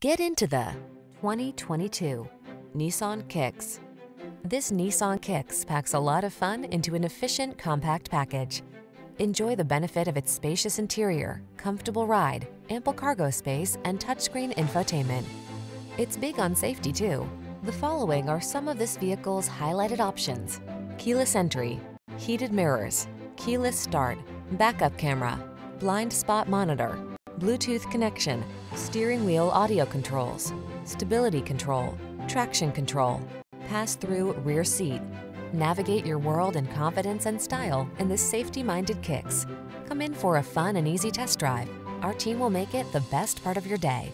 Get into the 2022 Nissan Kicks. This Nissan Kicks packs a lot of fun into an efficient, compact package. Enjoy the benefit of its spacious interior, comfortable ride, ample cargo space, and touchscreen infotainment. It's big on safety too. The following are some of this vehicle's highlighted options. Keyless entry, heated mirrors, keyless start, backup camera, blind spot monitor, Bluetooth connection, steering wheel audio controls, stability control, traction control, pass-through rear seat. Navigate your world in confidence and style in this safety-minded Kicks. Come in for a fun and easy test drive. Our team will make it the best part of your day.